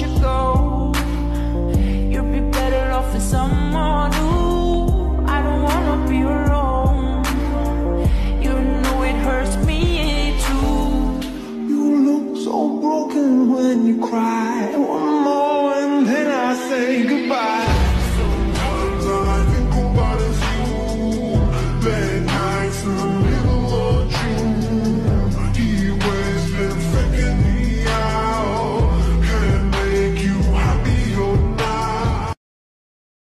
you go.